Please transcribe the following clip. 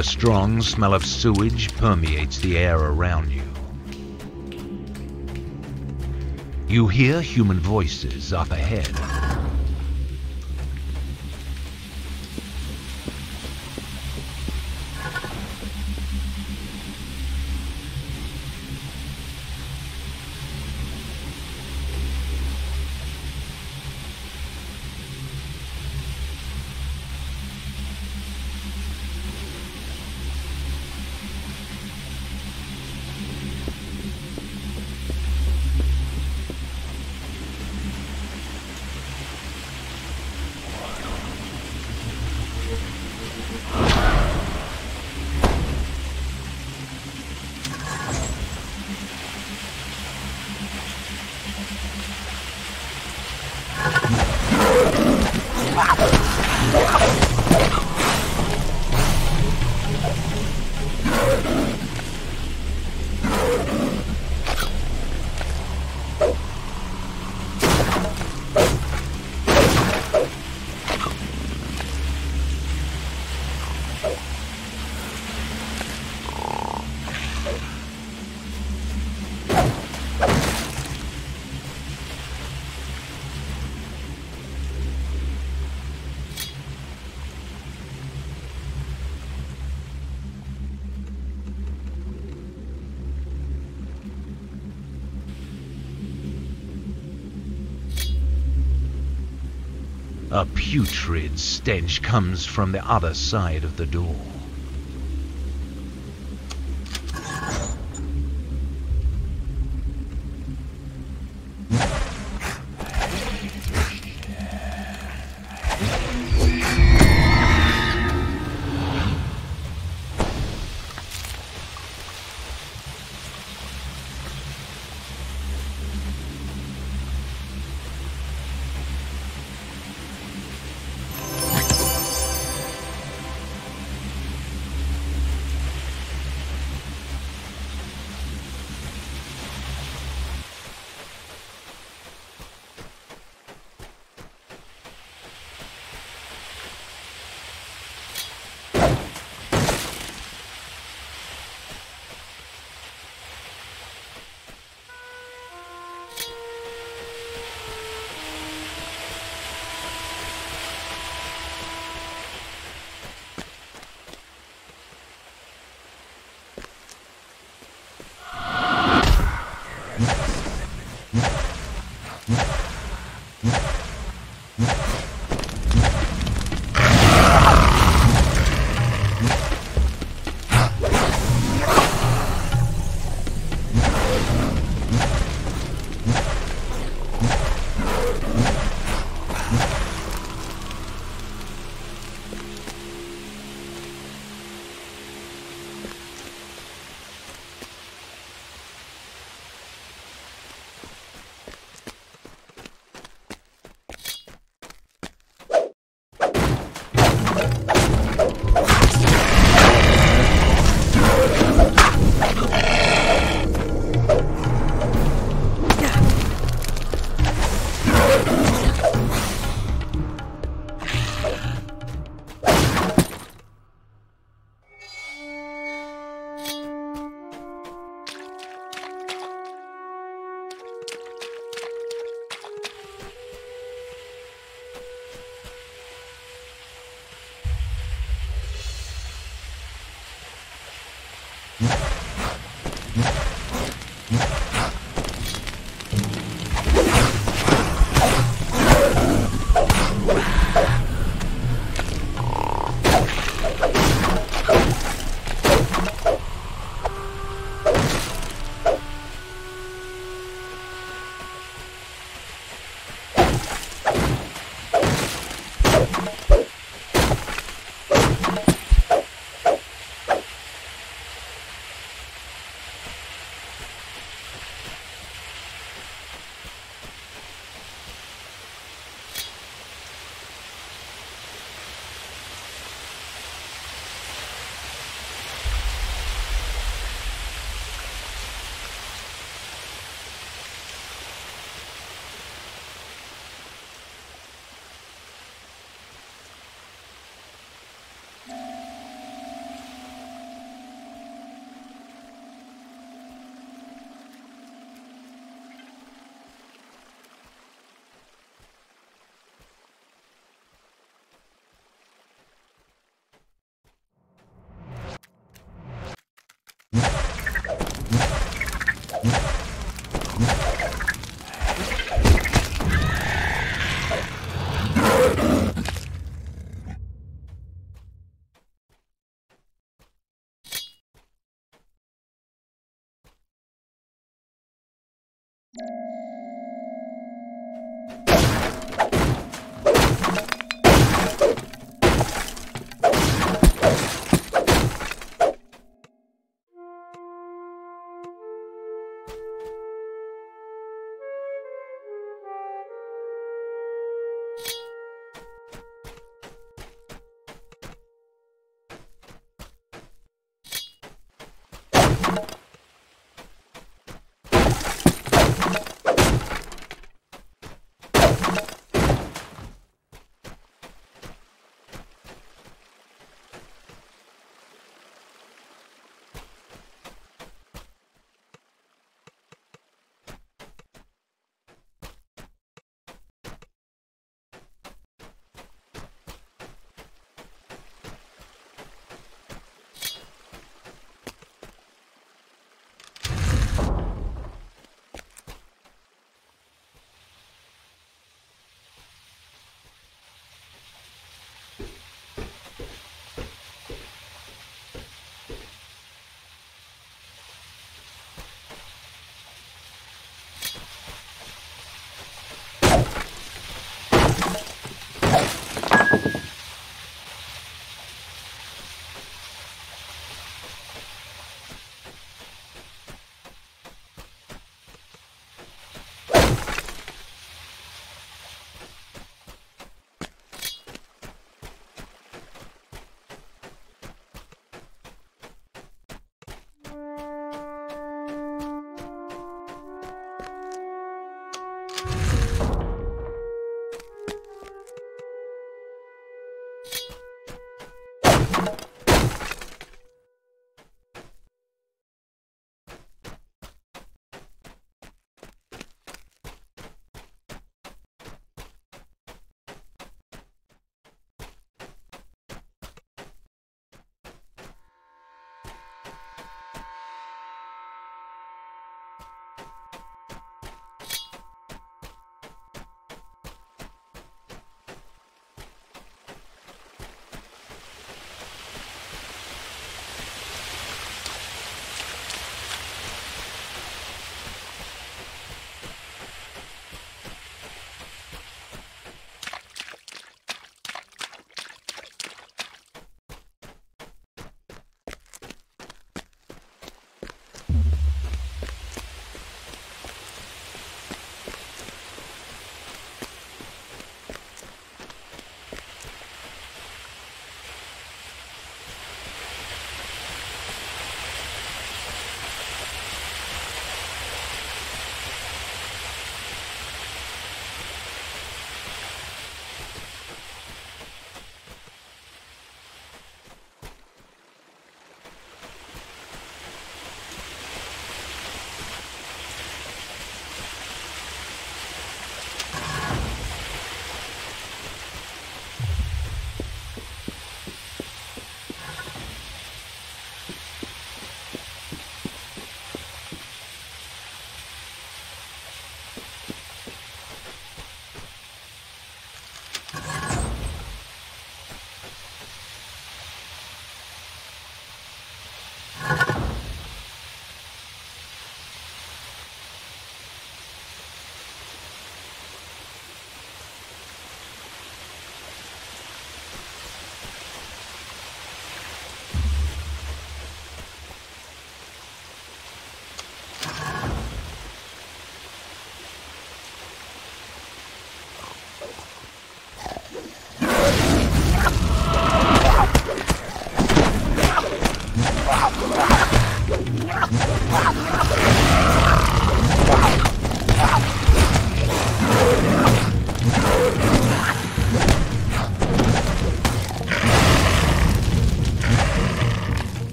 The strong smell of sewage permeates the air around you. You hear human voices up ahead. A putrid stench comes from the other side of the door.